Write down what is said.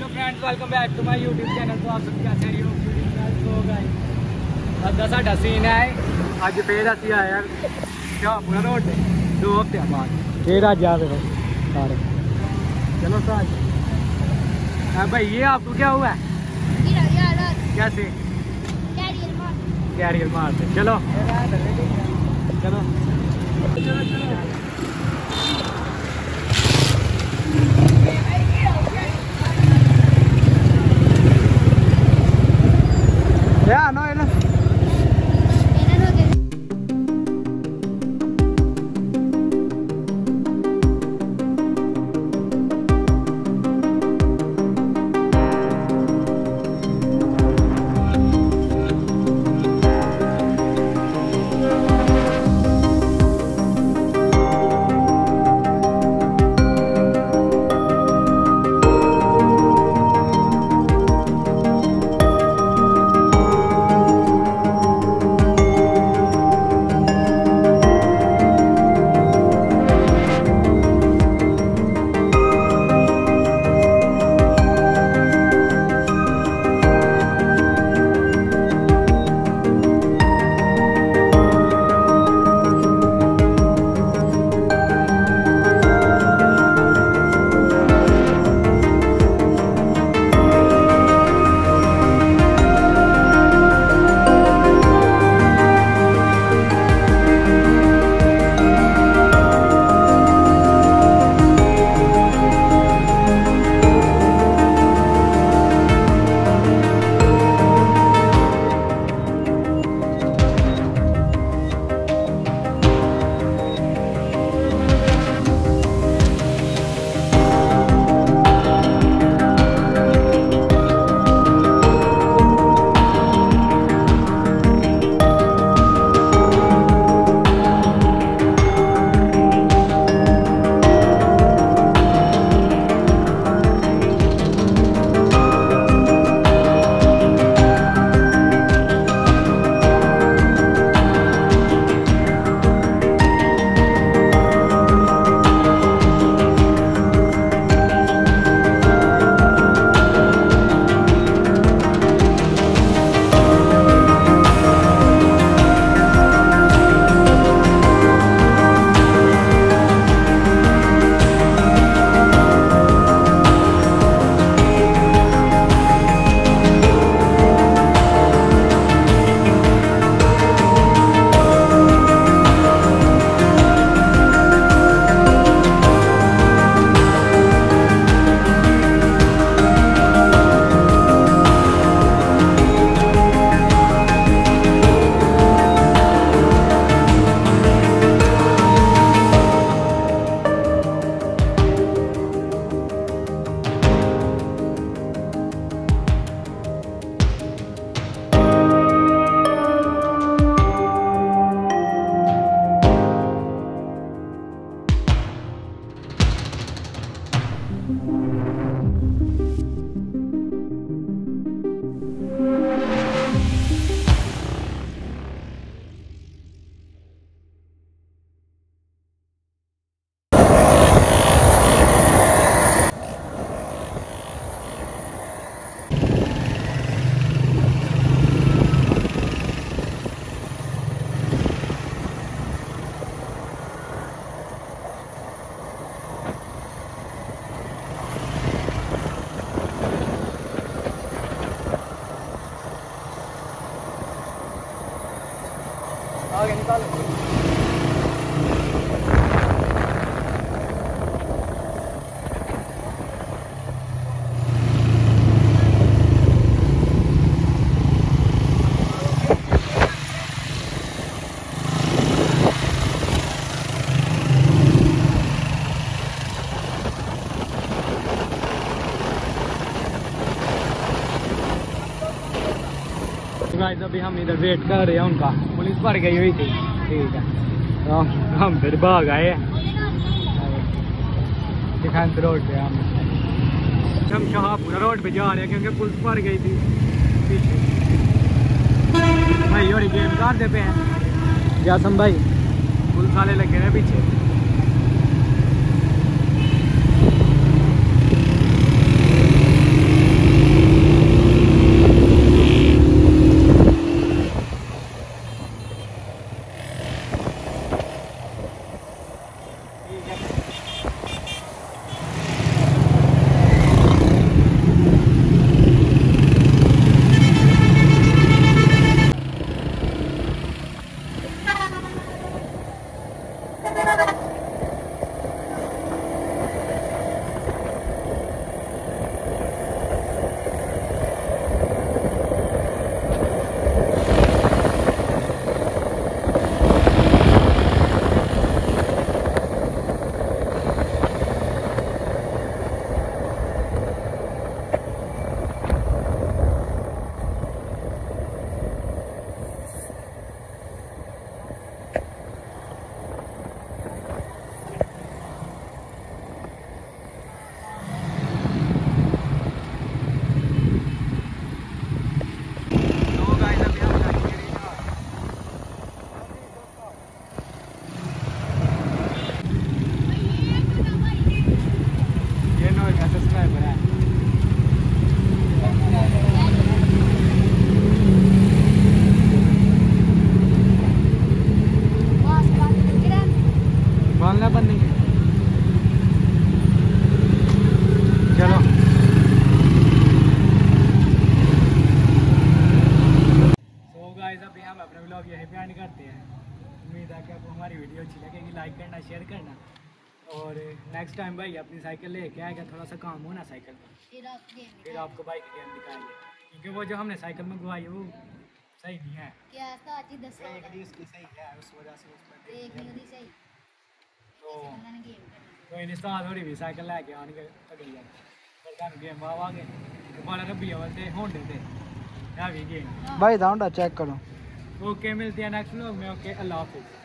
Hello friends welcome back to my YouTube channel तो आप सब क्या चाहिए तो अद्धा साढ़ा सीन है। अज फिर अस आए हैं। शाहपुरा रोड दो हफ़्ते बाद। फिर अज आ रहे सारे। चलो सर। हाँ भाई ये आपको क्या हुआ? है कैसे? कैरियर मार। चलो। चलो। चलो चलो। अभी हम इधर वेट कर रहे हैं उनका। पुलिस भर गई हुई थी। ठीक है। तो हम फिर भाग आए दिखांत रोड पे हम। हम शाहपुरा रोड पे जा रहे हैं क्योंकि पुलिस भर गई थी। भाई, और गेम करते पे हैं। जासम भाई, पुलिस वाले लगे हैं पीछे। करना। और नेक्स्ट टाइम भाई अपनी साइकिल लेके आएगा थोड़ा सा काम हो ना साइकिल में। फिर आप फिर आपको बाइक गेम दिखाएँगे क्योंकि वो जो हमने साइकिल में गुवाई वो सही नहीं है। क्या उसकी सही है उस वजह से तो कोई साल हो भी साइकिल लेके आने गेम आवागे। दोबारा रबी भाई चेक करो। ओके मिलती है नेक्स्ट व्लॉग में। ओके अल्लाह हाफिज़